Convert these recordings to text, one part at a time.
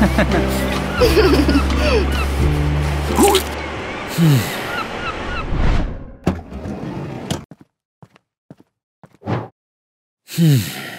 Nice. Hmm. Hmm.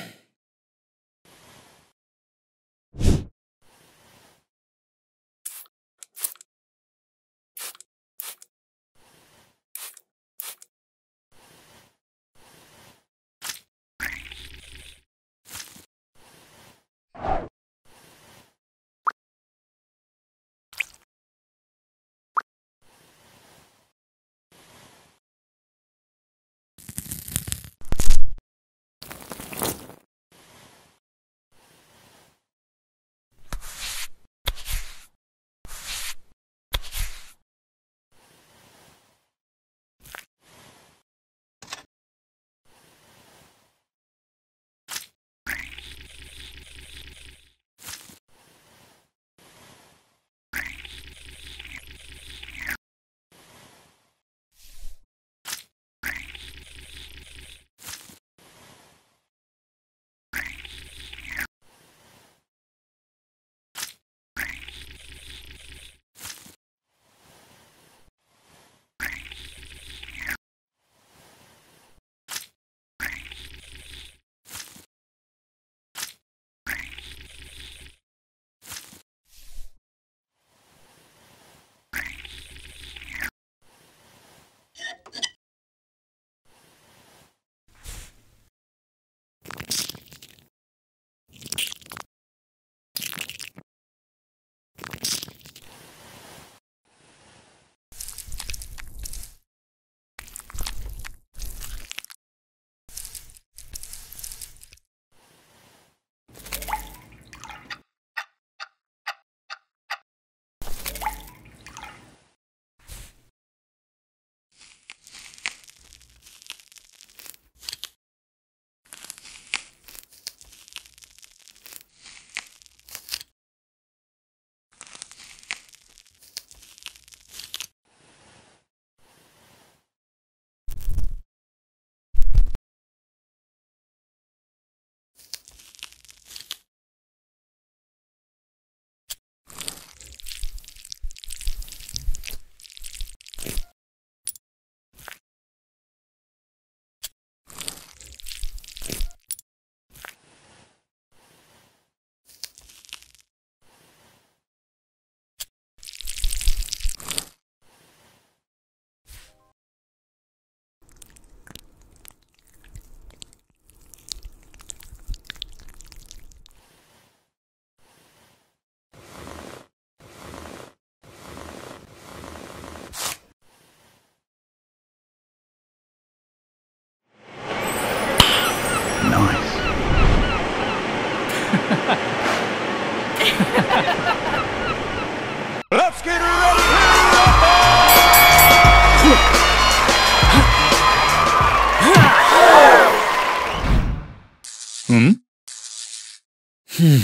Hmm.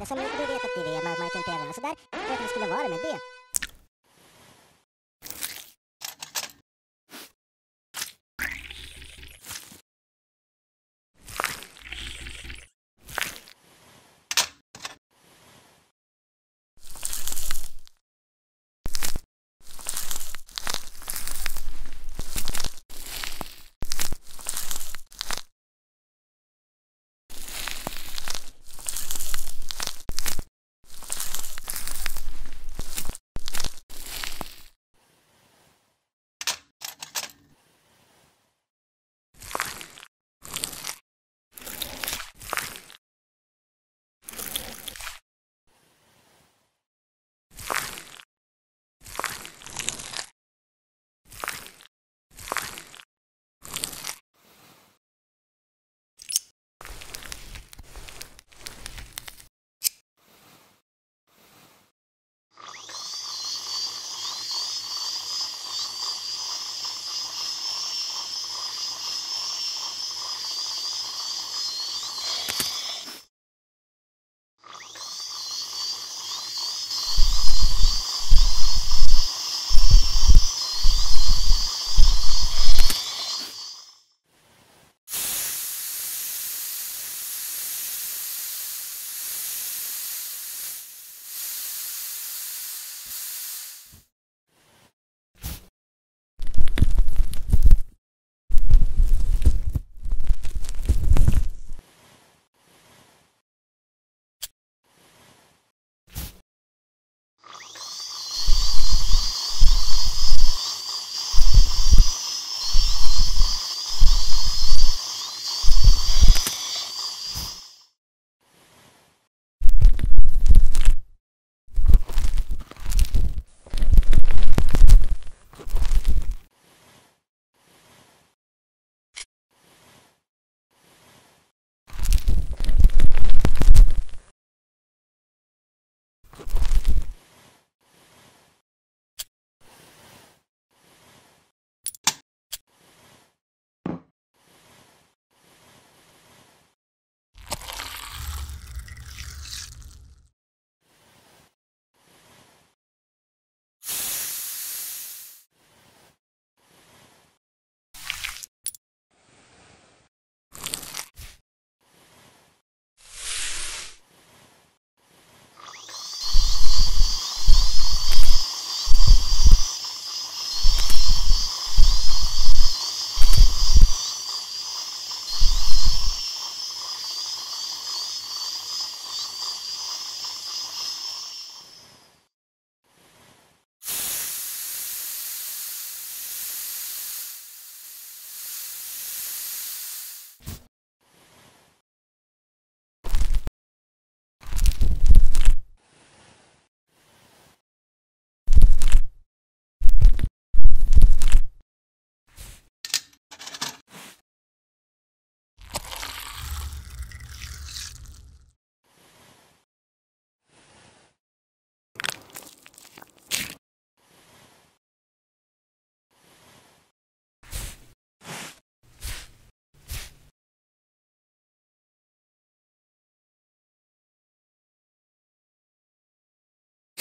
Det som ni borde att det är Mike inte är sådär. Jag vet att han skulle vara med det.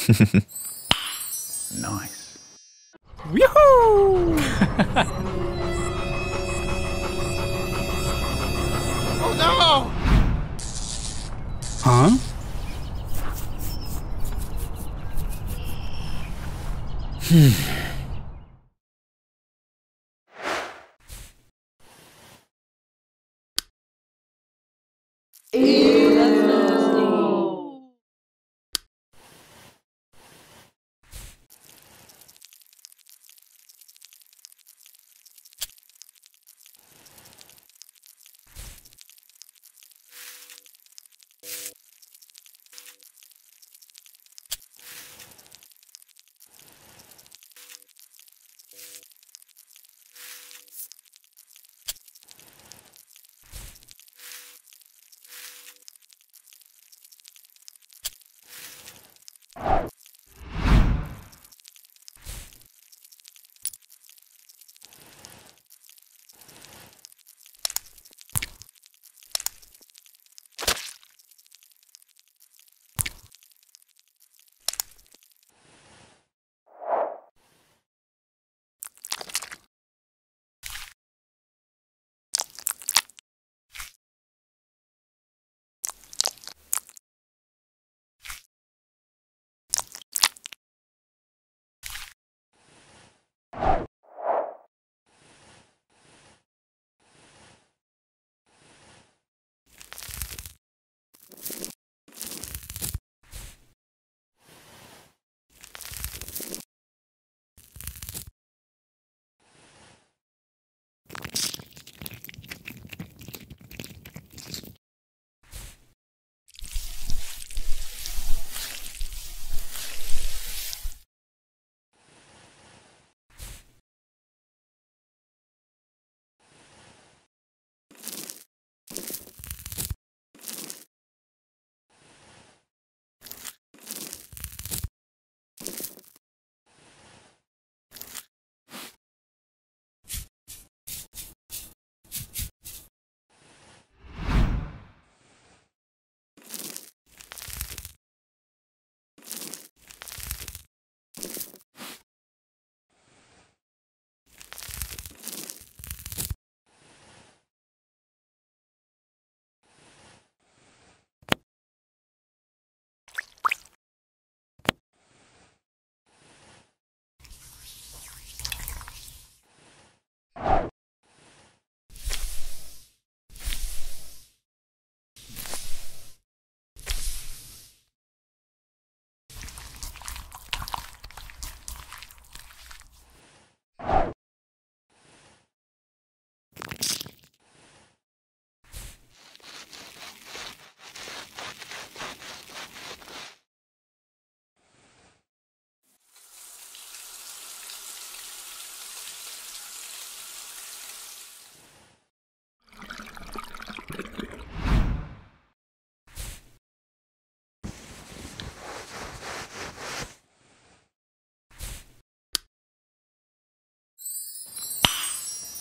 Nice. Yoo-hoo! Oh no! Huh?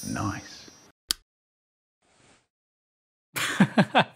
Nice.